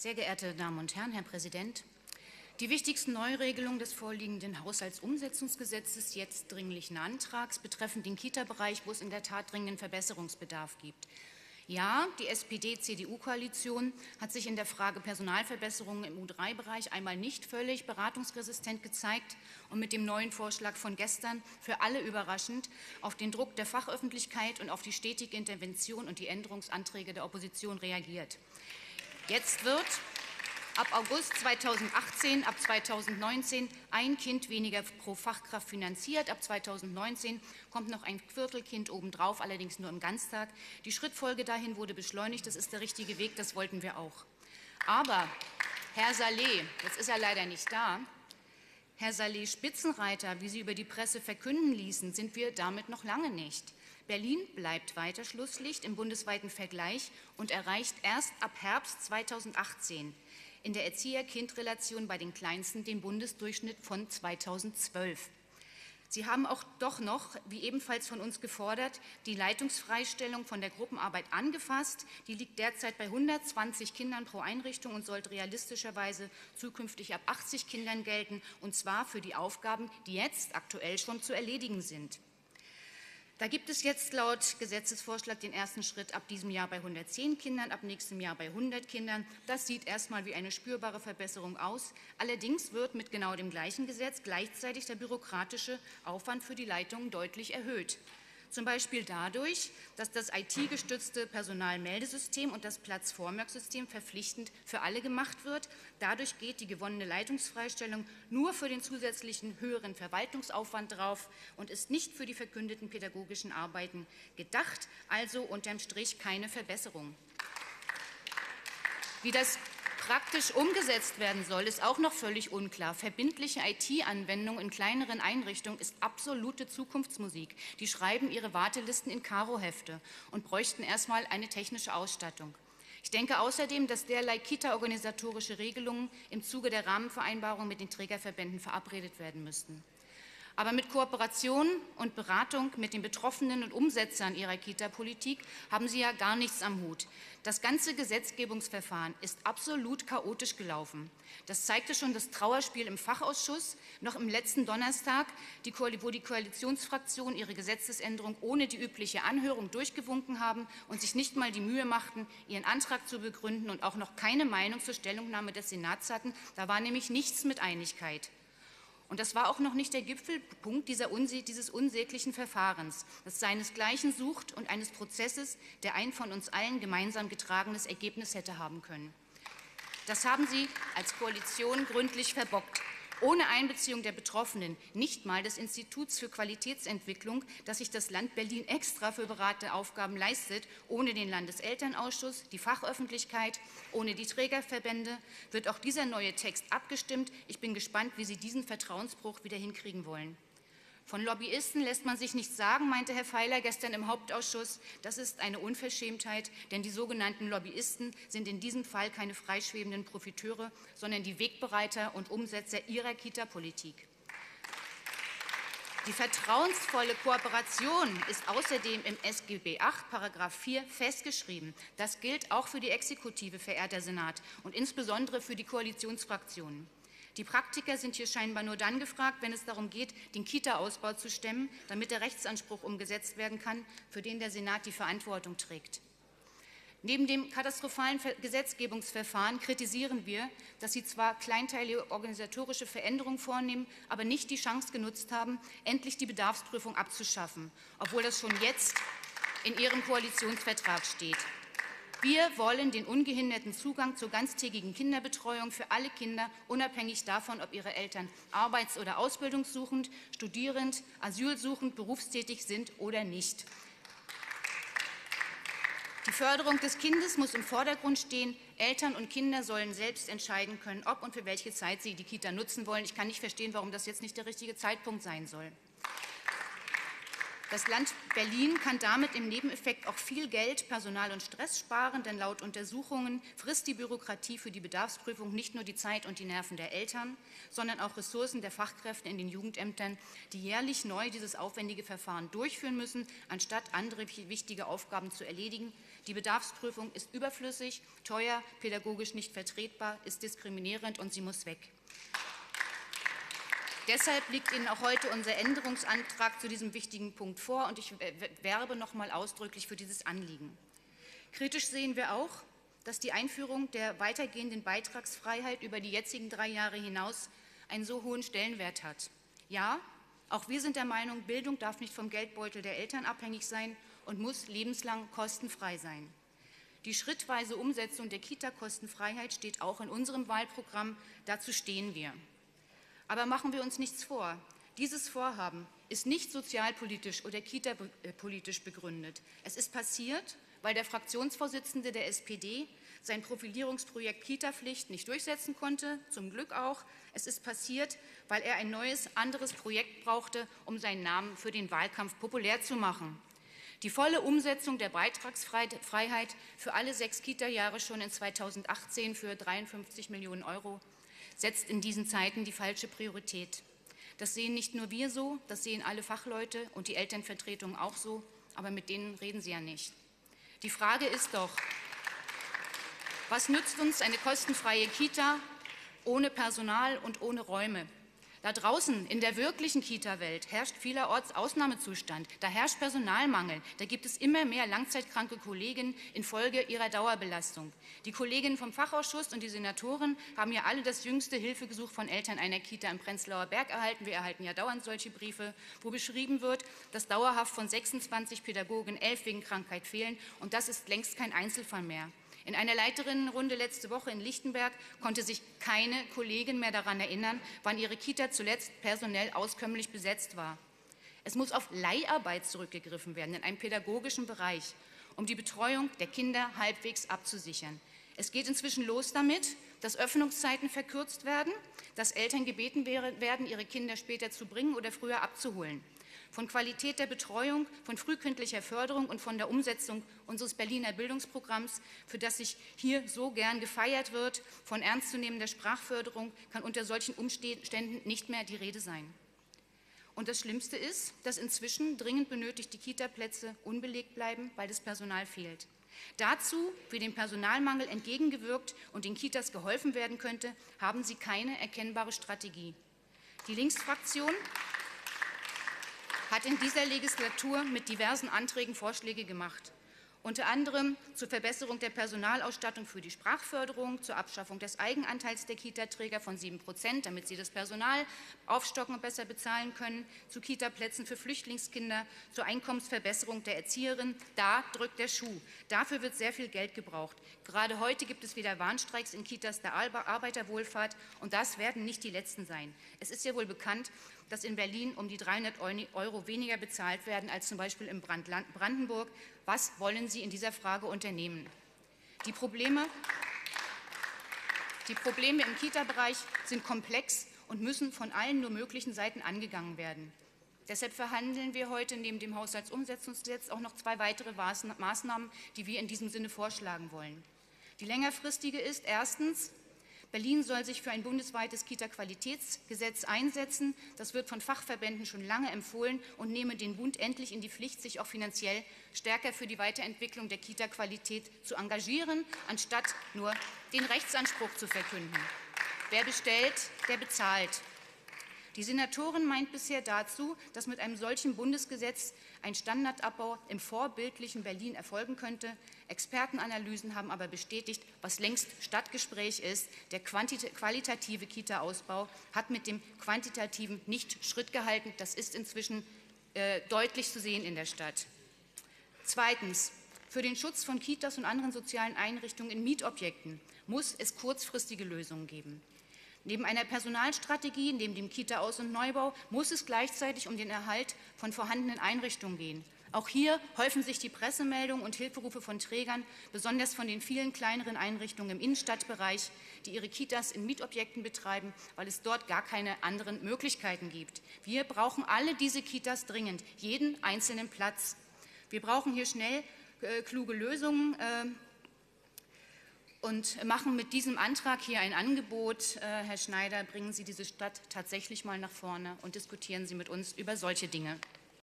Sehr geehrte Damen und Herren, Herr Präsident, die wichtigsten Neuregelungen des vorliegenden Haushaltsumsetzungsgesetzes jetzt dringlichen Antrags betreffen den Kita-Bereich, wo es in der Tat dringenden Verbesserungsbedarf gibt. Ja, die SPD-CDU-Koalition hat sich in der Frage Personalverbesserungen im U3-Bereich einmal nicht völlig beratungsresistent gezeigt und mit dem neuen Vorschlag von gestern für alle überraschend auf den Druck der Fachöffentlichkeit und auf die stetige Intervention und die Änderungsanträge der Opposition reagiert. Jetzt wird ab August 2018, ab 2019 ein Kind weniger pro Fachkraft finanziert. Ab 2019 kommt noch ein Viertelkind obendrauf, allerdings nur im Ganztag. Die Schrittfolge dahin wurde beschleunigt. Das ist der richtige Weg, das wollten wir auch. Aber Herr Saleh, jetzt ist er leider nicht da, Herr Saleh Spitzenreiter, wie Sie über die Presse verkünden ließen, sind wir damit noch lange nicht. Berlin bleibt weiter Schlusslicht im bundesweiten Vergleich und erreicht erst ab Herbst 2018 in der Erzieher-Kind-Relation bei den Kleinsten den Bundesdurchschnitt von 2012. Sie haben auch doch noch, wie ebenfalls von uns gefordert, die Leitungsfreistellung von der Gruppenarbeit angefasst. Die liegt derzeit bei 120 Kindern pro Einrichtung und sollte realistischerweise zukünftig ab 80 Kindern gelten, und zwar für die Aufgaben, die jetzt aktuell schon zu erledigen sind. Da gibt es jetzt laut Gesetzesvorschlag den ersten Schritt ab diesem Jahr bei 110 Kindern, ab nächstem Jahr bei 100 Kindern. Das sieht erstmal wie eine spürbare Verbesserung aus. Allerdings wird mit genau dem gleichen Gesetz gleichzeitig der bürokratische Aufwand für die Leitungen deutlich erhöht. Zum Beispiel dadurch, dass das IT-gestützte Personalmeldesystem und das Platzvormerksystem verpflichtend für alle gemacht wird. Dadurch geht die gewonnene Leitungsfreistellung nur für den zusätzlichen höheren Verwaltungsaufwand drauf und ist nicht für die verkündeten pädagogischen Arbeiten gedacht, also unterm Strich keine Verbesserung. Wie das praktisch umgesetzt werden soll, ist auch noch völlig unklar. Verbindliche IT-Anwendung in kleineren Einrichtungen ist absolute Zukunftsmusik. Die schreiben ihre Wartelisten in Karohefte und bräuchten erstmal eine technische Ausstattung. Ich denke außerdem, dass derlei Kita-organisatorische Regelungen im Zuge der Rahmenvereinbarung mit den Trägerverbänden verabredet werden müssten. Aber mit Kooperation und Beratung mit den Betroffenen und Umsetzern ihrer Kita-Politik haben Sie ja gar nichts am Hut. Das ganze Gesetzgebungsverfahren ist absolut chaotisch gelaufen. Das zeigte schon das Trauerspiel im Fachausschuss noch im letzten Donnerstag, wo die Koalitionsfraktionen ihre Gesetzesänderung ohne die übliche Anhörung durchgewunken haben und sich nicht mal die Mühe machten, ihren Antrag zu begründen und auch noch keine Meinung zur Stellungnahme des Senats hatten. Da war nämlich nichts mit Einigkeit. Und das war auch noch nicht der Gipfelpunkt unse dieses unsäglichen Verfahrens, das seinesgleichen sucht und eines Prozesses, der ein von uns allen gemeinsam getragenes Ergebnis hätte haben können. Das haben Sie als Koalition gründlich verbockt ohne Einbeziehung der Betroffenen, nicht mal des Instituts für Qualitätsentwicklung, das sich das Land Berlin extra für Berateaufgaben leistet, ohne den Landeselternausschuss, die Fachöffentlichkeit, ohne die Trägerverbände, wird auch dieser neue Text abgestimmt. Ich bin gespannt, wie Sie diesen Vertrauensbruch wieder hinkriegen wollen. Von Lobbyisten lässt man sich nichts sagen, meinte Herr Feiler gestern im Hauptausschuss. Das ist eine Unverschämtheit, denn die sogenannten Lobbyisten sind in diesem Fall keine freischwebenden Profiteure, sondern die Wegbereiter und Umsetzer ihrer Kita-Politik. Die vertrauensvolle Kooperation ist außerdem im SGB 8, Paragraph 4 festgeschrieben. Das gilt auch für die Exekutive, verehrter Senat, und insbesondere für die Koalitionsfraktionen. Die Praktiker sind hier scheinbar nur dann gefragt, wenn es darum geht, den Kita-Ausbau zu stemmen, damit der Rechtsanspruch umgesetzt werden kann, für den der Senat die Verantwortung trägt. Neben dem katastrophalen Gesetzgebungsverfahren kritisieren wir, dass Sie zwar kleinteilige organisatorische Veränderungen vornehmen, aber nicht die Chance genutzt haben, endlich die Bedarfsprüfung abzuschaffen, obwohl das schon jetzt in Ihrem Koalitionsvertrag steht. Wir wollen den ungehinderten Zugang zur ganztägigen Kinderbetreuung für alle Kinder, unabhängig davon, ob ihre Eltern arbeits- oder ausbildungssuchend, studierend, asylsuchend, berufstätig sind oder nicht. Die Förderung des Kindes muss im Vordergrund stehen. Eltern und Kinder sollen selbst entscheiden können, ob und für welche Zeit sie die Kita nutzen wollen. Ich kann nicht verstehen, warum das jetzt nicht der richtige Zeitpunkt sein soll. Das Land Berlin kann damit im Nebeneffekt auch viel Geld, Personal und Stress sparen, denn laut Untersuchungen frisst die Bürokratie für die Bedarfsprüfung nicht nur die Zeit und die Nerven der Eltern, sondern auch Ressourcen der Fachkräfte in den Jugendämtern, die jährlich neu dieses aufwendige Verfahren durchführen müssen, anstatt andere wichtige Aufgaben zu erledigen. Die Bedarfsprüfung ist überflüssig, teuer, pädagogisch nicht vertretbar, ist diskriminierend und sie muss weg. Deshalb liegt Ihnen auch heute unser Änderungsantrag zu diesem wichtigen Punkt vor, und ich werbe noch einmal ausdrücklich für dieses Anliegen. Kritisch sehen wir auch, dass die Einführung der weitergehenden Beitragsfreiheit über die jetzigen drei Jahre hinaus einen so hohen Stellenwert hat. Ja, auch wir sind der Meinung, Bildung darf nicht vom Geldbeutel der Eltern abhängig sein und muss lebenslang kostenfrei sein. Die schrittweise Umsetzung der Kita-Kostenfreiheit steht auch in unserem Wahlprogramm. Dazu stehen wir. Aber machen wir uns nichts vor. Dieses Vorhaben ist nicht sozialpolitisch oder kita-politisch begründet. Es ist passiert, weil der Fraktionsvorsitzende der SPD sein Profilierungsprojekt Kita-Pflicht nicht durchsetzen konnte, zum Glück auch. Es ist passiert, weil er ein neues, anderes Projekt brauchte, um seinen Namen für den Wahlkampf populär zu machen. Die volle Umsetzung der Beitragsfreiheit für alle sechs Kita-Jahre schon in 2018 für 53 Millionen Euro setzt in diesen Zeiten die falsche Priorität. Das sehen nicht nur wir so, das sehen alle Fachleute und die Elternvertretungen auch so, aber mit denen reden Sie ja nicht. Die Frage ist doch, was nützt uns eine kostenfreie Kita ohne Personal und ohne Räume? Da draußen in der wirklichen Kita-Welt herrscht vielerorts Ausnahmezustand. Da herrscht Personalmangel. Da gibt es immer mehr langzeitkranke Kolleginnen infolge ihrer Dauerbelastung. Die Kolleginnen vom Fachausschuss und die Senatoren haben ja alle das jüngste Hilfegesuch von Eltern einer Kita im Prenzlauer Berg erhalten. Wir erhalten ja dauernd solche Briefe, wo beschrieben wird, dass dauerhaft von 26 Pädagogen elf wegen Krankheit fehlen. Und das ist längst kein Einzelfall mehr. In einer Leiterinnenrunde letzte Woche in Lichtenberg konnte sich keine Kollegin mehr daran erinnern, wann ihre Kita zuletzt personell auskömmlich besetzt war. Es muss auf Leiharbeit zurückgegriffen werden in einem pädagogischen Bereich, um die Betreuung der Kinder halbwegs abzusichern. Es geht inzwischen los damit, dass Öffnungszeiten verkürzt werden, dass Eltern gebeten werden, ihre Kinder später zu bringen oder früher abzuholen von Qualität der Betreuung, von frühkindlicher Förderung und von der Umsetzung unseres Berliner Bildungsprogramms, für das sich hier so gern gefeiert wird, von ernstzunehmender Sprachförderung kann unter solchen Umständen nicht mehr die Rede sein. Und das Schlimmste ist, dass inzwischen dringend benötigte Kitaplätze unbelegt bleiben, weil das Personal fehlt. Dazu, wie dem Personalmangel entgegengewirkt und den Kitas geholfen werden könnte, haben sie keine erkennbare Strategie. Die Linksfraktion hat in dieser Legislatur mit diversen Anträgen Vorschläge gemacht unter anderem zur Verbesserung der Personalausstattung für die Sprachförderung, zur Abschaffung des Eigenanteils der Kitaträger von 7 Prozent, damit sie das Personal aufstocken und besser bezahlen können, zu Kitaplätzen für Flüchtlingskinder, zur Einkommensverbesserung der Erzieherin. Da drückt der Schuh. Dafür wird sehr viel Geld gebraucht. Gerade heute gibt es wieder Warnstreiks in Kitas der Arbeiterwohlfahrt, und das werden nicht die letzten sein. Es ist ja wohl bekannt, dass in Berlin um die 300 Euro weniger bezahlt werden als zum Beispiel in Brandenburg. Was wollen Sie in dieser Frage unternehmen? Die Probleme, die Probleme im Kita-Bereich sind komplex und müssen von allen nur möglichen Seiten angegangen werden. Deshalb verhandeln wir heute neben dem Haushaltsumsetzungsgesetz auch noch zwei weitere Maßnahmen, die wir in diesem Sinne vorschlagen wollen. Die längerfristige ist erstens Berlin soll sich für ein bundesweites Kita-Qualitätsgesetz einsetzen. Das wird von Fachverbänden schon lange empfohlen und nehme den Bund endlich in die Pflicht, sich auch finanziell stärker für die Weiterentwicklung der Kita-Qualität zu engagieren, anstatt nur den Rechtsanspruch zu verkünden. Wer bestellt, der bezahlt. Die Senatorin meint bisher dazu, dass mit einem solchen Bundesgesetz ein Standardabbau im vorbildlichen Berlin erfolgen könnte. Expertenanalysen haben aber bestätigt, was längst Stadtgespräch ist. Der qualitative Kita-Ausbau hat mit dem quantitativen nicht Schritt gehalten. Das ist inzwischen äh, deutlich zu sehen in der Stadt. Zweitens. Für den Schutz von Kitas und anderen sozialen Einrichtungen in Mietobjekten muss es kurzfristige Lösungen geben. Neben einer Personalstrategie, neben dem Kita-Aus- und Neubau muss es gleichzeitig um den Erhalt von vorhandenen Einrichtungen gehen. Auch hier häufen sich die Pressemeldungen und Hilferufe von Trägern, besonders von den vielen kleineren Einrichtungen im Innenstadtbereich, die ihre Kitas in Mietobjekten betreiben, weil es dort gar keine anderen Möglichkeiten gibt. Wir brauchen alle diese Kitas dringend, jeden einzelnen Platz. Wir brauchen hier schnell äh, kluge Lösungen. Äh, und machen mit diesem Antrag hier ein Angebot. Äh, Herr Schneider, bringen Sie diese Stadt tatsächlich mal nach vorne und diskutieren Sie mit uns über solche Dinge.